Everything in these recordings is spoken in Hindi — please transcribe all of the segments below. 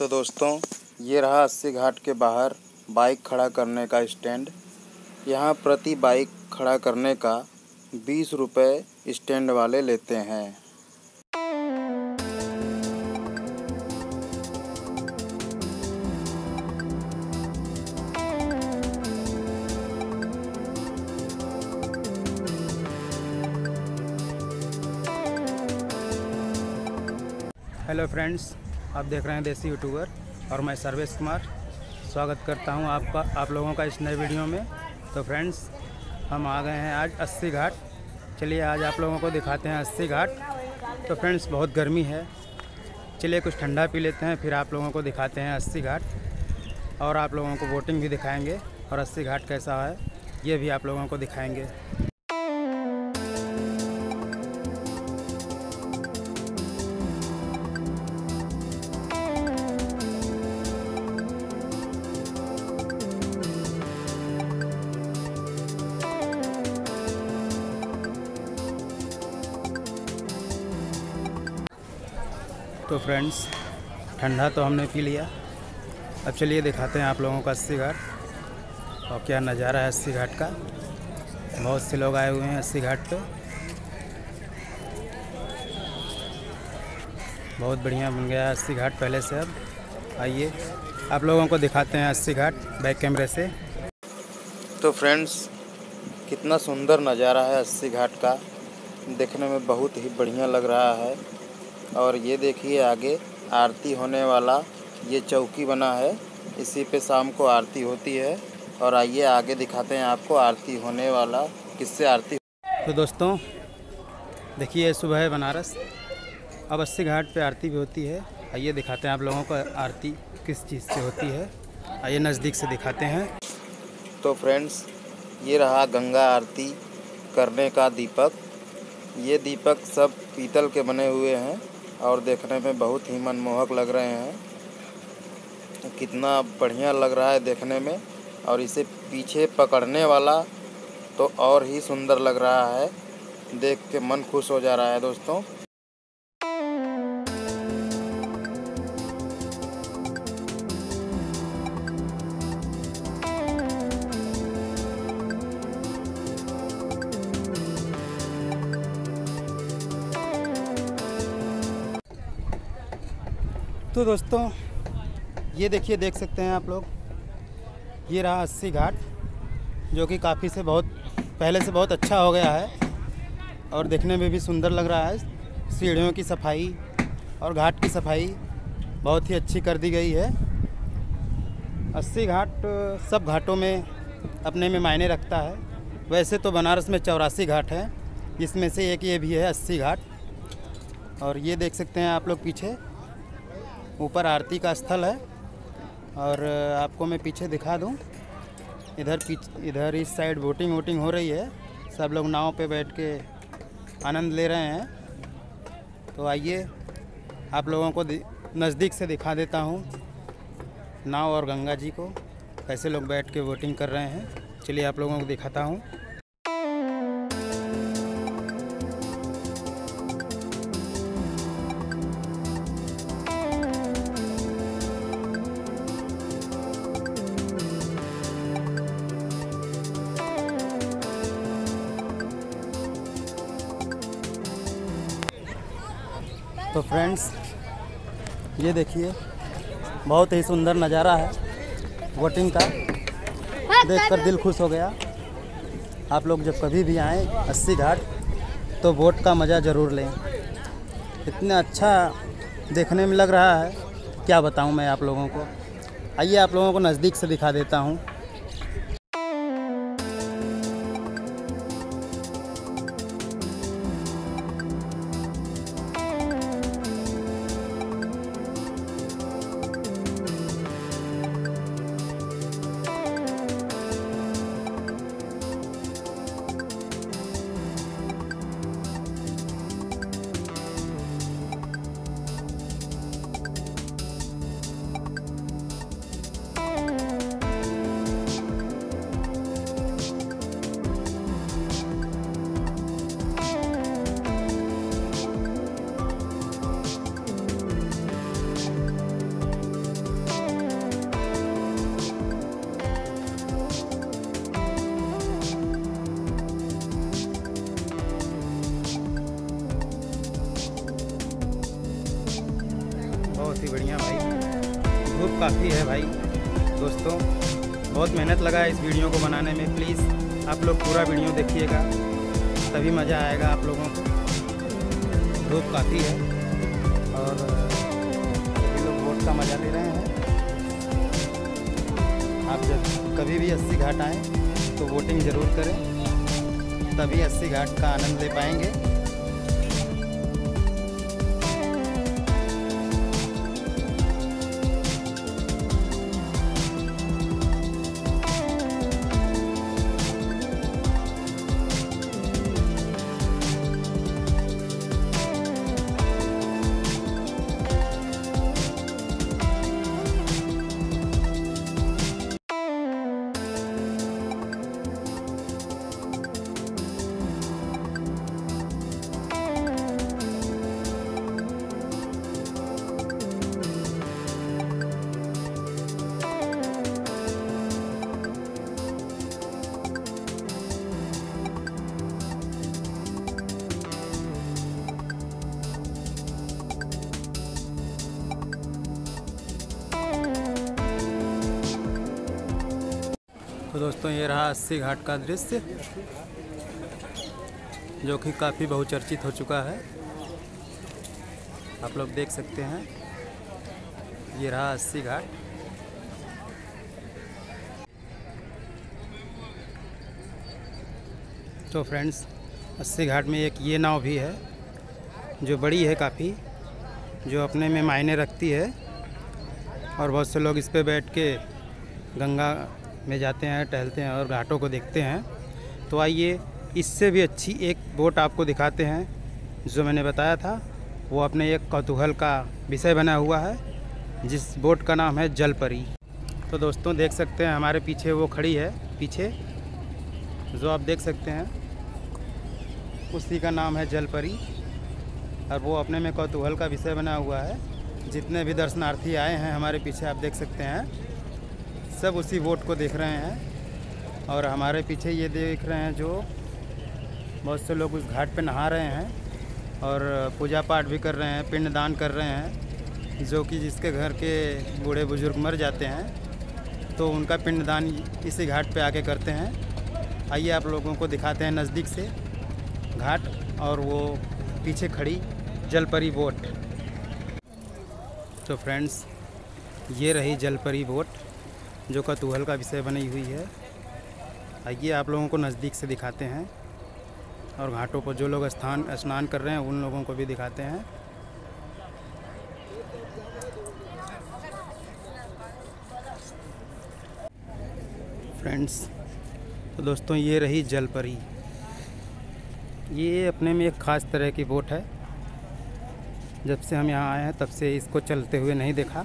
तो दोस्तों, ये रहा अस्सी घाट के बाहर बाइक खड़ा करने का स्टैंड। यहाँ प्रति बाइक खड़ा करने का बीस रुपये स्टैंड वाले लेते हैं। हेलो फ्रेंड्स आप देख रहे हैं देसी यूट्यूबर और मैं सर्वेश कुमार। स्वागत करता हूँ आपका, आप लोगों का इस नए वीडियो में। तो फ्रेंड्स, हम आ गए हैं आज अस्सी घाट। चलिए आज आप लोगों को दिखाते हैं अस्सी घाट। तो फ्रेंड्स, बहुत गर्मी है। चलिए कुछ ठंडा पी लेते हैं, फिर आप लोगों को दिखाते हैं अस्सी घाट। और आप लोगों को बोटिंग भी दिखाएँगे और अस्सी घाट कैसा है, ये भी आप लोगों को दिखाएँगे। तो फ्रेंड्स ठंडा तो हमने पी लिया। अब चलिए दिखाते हैं आप लोगों का अस्सी घाट और क्या नज़ारा है अस्सी घाट का। बहुत से लोग आए हुए हैं अस्सी घाट पे। बहुत बढ़िया बन गया है अस्सी घाट पहले से अब। आइए, आप लोगों को दिखाते हैं अस्सी घाट बैक कैमरे से। तो फ्रेंड्स कितना सुंदर नज़ारा है अस्सी घाट का। देखने में बहुत ही बढ़िया लग रहा है। और ये देखिए आगे आरती होने वाला ये चौकी बना है। इसी पे शाम को आरती होती है और आइए आगे दिखाते हैं आपको आरती होने वाला किससे आरती तो दोस्तों देखिए सुबह है बनारस। अब अस्सी घाट पे आरती भी होती है। आइए दिखाते हैं आप लोगों को आरती किस चीज़ से होती है। आइए नज़दीक से दिखाते हैं। तो फ्रेंड्स ये रहा गंगा आरती करने का दीपक। ये दीपक सब पीतल के बने हुए हैं। और देखने में बहुत ही मनमोहक लग रहे हैं। कितना बढ़िया लग रहा है देखने में। और इसे पीछे पकड़ने वाला तो और ही सुंदर लग रहा है। देख के मन खुश हो जा रहा है दोस्तों। तो दोस्तों, ये देखिए, देख सकते हैं आप लोग। ये रहा अस्सी घाट, जो कि काफ़ी से बहुत, पहले से बहुत अच्छा हो गया है और देखने में भी सुंदर लग रहा है। सीढ़ियों की सफ़ाई और घाट की सफ़ाई बहुत ही अच्छी कर दी गई है। अस्सी घाट सब घाटों में अपने में मायने रखता है। वैसे तो बनारस में चौरासी घाट है जिसमें से एक ये भी है अस्सी घाट। और ये देख सकते हैं आप लोग पीछे ऊपर आरती का स्थल है और आपको मैं पीछे दिखा दूँ। इधर पीछ, इधर इस साइड बोटिंग वोटिंग हो रही है। सब लोग नाव पे बैठ के आनंद ले रहे हैं। तो आइए, आप लोगों को नज़दीक से दिखा देता हूँ। नाव और गंगा जी को, कैसे लोग बैठ के वोटिंग कर रहे हैं, चलिए आप लोगों को दिखाता हूँ। तो फ्रेंड्स, ये देखिए, बहुत ही सुंदर नज़ारा है वोटिंग का। देखकर दिल खुश हो गया। आप लोग जब कभी भी आएँ अस्सी घाट तो वोट का मज़ा ज़रूर लें। इतना अच्छा देखने में लग रहा है। क्या बताऊँ मैं आप लोगों को? आइए आप लोगों को नज़दीक से दिखा देता हूँ। काफ़ी है भाई। दोस्तों, बहुत मेहनत लगा है इस वीडियो को बनाने में। प्लीज़ आप लोग पूरा वीडियो देखिएगा, तभी मज़ा आएगा आप लोगों को। धूप काफ़ी है और ये लोग वोट का मज़ा ले रहे हैं। आप जब कभी भी अस्सी घाट आएँ तो वोटिंग ज़रूर करें, तभी अस्सी घाट का आनंद ले पाएँगे। तो दोस्तों, ये रहा अस्सी घाट का दृश्य, जो कि काफ़ी बहुचर्चित हो चुका है। आप लोग देख सकते हैं, ये रहा अस्सी घाट। तो फ्रेंड्स, अस्सी घाट में एक ये नाव भी है, जो बड़ी है काफ़ी, जो अपने में मायने रखती है। और बहुत से लोग इस पे बैठ के गंगा में जाते हैं, टहलते हैं और घाटों को देखते हैं। तो आइए, इससे भी अच्छी एक बोट आपको दिखाते हैं। जो मैंने बताया था, वो अपने एक कौतूहल का विषय बना हुआ है, जिस बोट का नाम है जलपरी। तो दोस्तों, देख सकते हैं, हमारे पीछे वो खड़ी है, पीछे, जो आप देख सकते हैं, उसी का नाम है जलपरी। और वो अपने में कौतूहल का विषय बना हुआ है। जितने भी दर्शनार्थी आए हैं, हमारे पीछे आप देख सकते हैं। सब उसी वोट को देख रहे हैं और हमारे पीछे ये देख रहे हैं जो बहुत से लोग उस घाट पे नहा रहे हैं और पूजा पाठ भी कर रहे हैं, पिंडदान कर रहे हैं, जो कि जिसके घर के बूढ़े बुज़ुर्ग मर जाते हैं तो उनका पिंडदान इसी घाट पे आके करते हैं। आइए आप लोगों को दिखाते हैं नज़दीक से घाट और वो पीछे खड़ी जलपरी बोट। तो फ्रेंड्स, ये रही जलपरी बोट। जो कतूहल का विषय बनी हुई है। आइए आप लोगों को नज़दीक से दिखाते हैं और घाटों पर जो लोग स्थान, स्नान कर रहे हैं, उन लोगों को भी दिखाते हैं। फ्रेंड्स तो दोस्तों, ये रही जलपरी। ये अपने में एक ख़ास तरह की बोट है। जब से हम यहाँ आए हैं, तब से इसको चलते हुए नहीं देखा।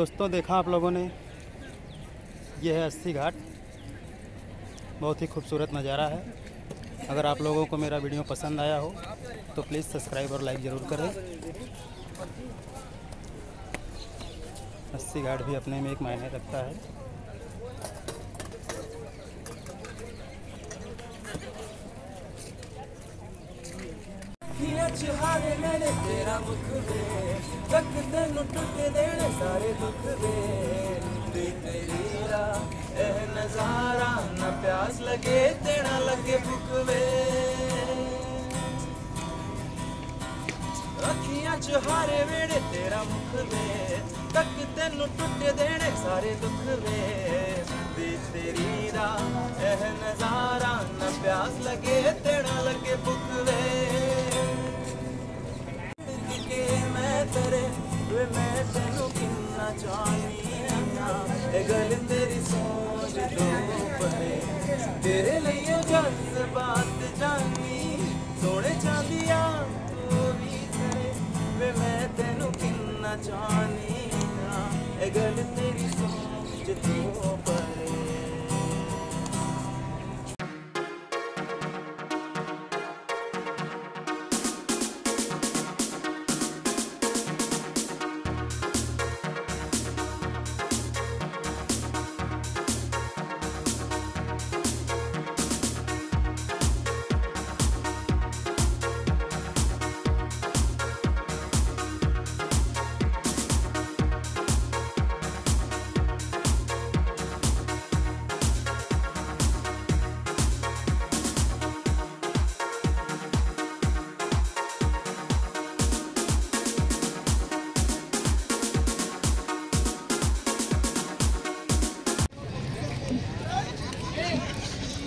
दोस्तों, देखा आप लोगों ने? यह है अस्सी घाट। बहुत ही खूबसूरत नज़ारा है। अगर आप लोगों को मेरा वीडियो पसंद आया हो तो प्लीज़ सब्सक्राइब और लाइक ज़रूर करें। अस्सी घाट भी अपने में एक मायने रखता है। तेरा मुख ਹਾਰੇ ਤੱਕ ਤੈਨੂੰ ਟੁੱਟੇ ਦੇਣੇ ਸਾਰੇ ਦੁੱਖ ਵੇ ਤੇ ਤੇਰੀ ਇਹ ਨਜ਼ਾਰਾ ਨਾ ਪਿਆਸ ਲਗੇ ਤੇਣਾ ਲੱਗੇ ਭੁੱਖ ਵੇ। ਅੱਖੀਆਂ ਚ ਹਾਰੇ ਵੇੜੇ ਤੇਰਾ ਮੁਖ ਵੇ। ਤੱਕ ਤੈਨੂੰ ਟੁੱਟੇ ਦੇਣੇ ਸਾਰੇ ਦੁੱਖ ਵੇ ਤੇ ਤੇਰੀ ਰਾ ਇਹ ਨਜ਼ਾਰਾ ਨਾ ਪਿਆਸ ਲਗੇ ਤੇਣਾ ਲੱਗੇ ਭੁੱਖ ਤੇਰੇ ਲਈ ਉਹ ਜਜ਼ਬਾਤ ਜਾਨੀ। ਸੋਹਣੇ ਚਾਂਦੀਆਂ ਤੂੰ ਮੈਂ ਤੈਨੂੰ ਕਿੰਨਾ ਚਾਹਨੀ।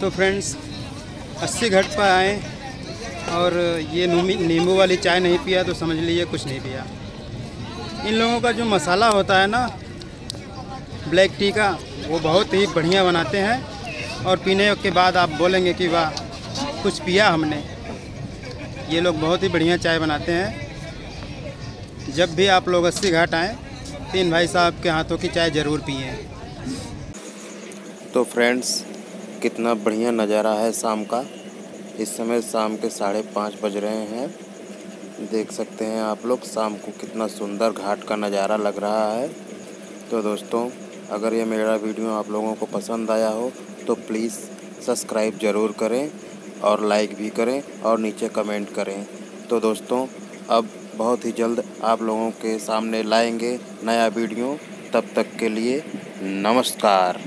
तो फ्रेंड्स अस्सी घाट पर आए और ये नींबू वाली चाय नहीं पिया तो समझ लीजिए कुछ नहीं पिया। इन लोगों का जो मसाला होता है ना ब्लैक टी का, वो बहुत ही बढ़िया बनाते हैं और पीने के बाद आप बोलेंगे कि वाह, कुछ पिया हमने। ये लोग बहुत ही बढ़िया चाय बनाते हैं। जब भी आप लोग अस्सी घाट आएँ, तीन भाई साहब के हाथों की चाय ज़रूर पिए। तो फ्रेंड्स कितना बढ़िया नज़ारा है शाम का। इस समय शाम के साढ़े पाँच बज रहे हैं। देख सकते हैं आप लोग शाम को कितना सुंदर घाट का नज़ारा लग रहा है। तो दोस्तों, अगर ये मेरा वीडियो आप लोगों को पसंद आया हो तो प्लीज़ सब्सक्राइब ज़रूर करें और लाइक भी करें और नीचे कमेंट करें। तो दोस्तों, अब बहुत ही जल्द आप लोगों के सामने लाएँगे नया वीडियो। तब तक के लिए नमस्कार।